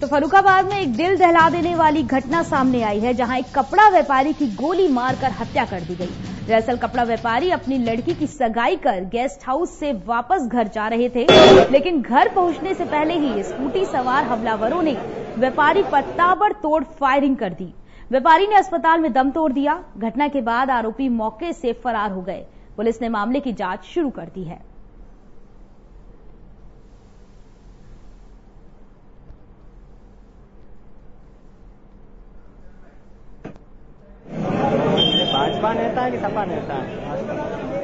तो फरुखाबाद में एक दिल दहला देने वाली घटना सामने आई है, जहाँ एक कपड़ा व्यापारी की गोली मारकर हत्या कर दी गई। दरअसल कपड़ा व्यापारी अपनी लड़की की सगाई कर गेस्ट हाउस से वापस घर जा रहे थे, लेकिन घर पहुँचने से पहले ही स्कूटी सवार हमलावरों ने व्यापारी पर ताबड़तोड़ फायरिंग कर दी। व्यापारी ने अस्पताल में दम तोड़ दिया। घटना के बाद आरोपी मौके से फरार हो गए। पुलिस ने मामले की जाँच शुरू कर दी है। ban ni tak ni sampan ni.